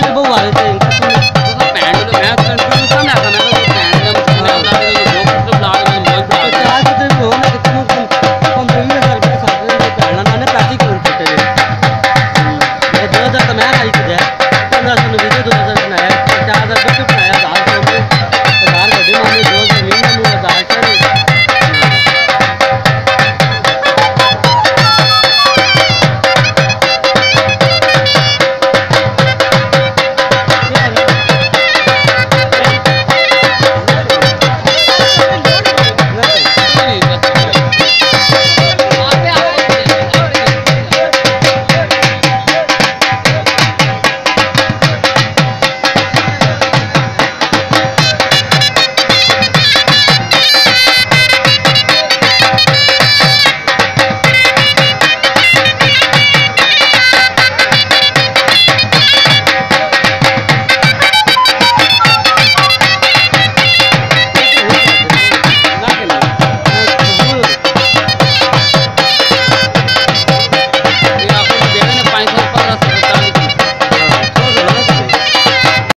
ਫਿਰ ਬਹੂ ਆਲੇ ਤੇ ਮੈਂ ਖਾਈ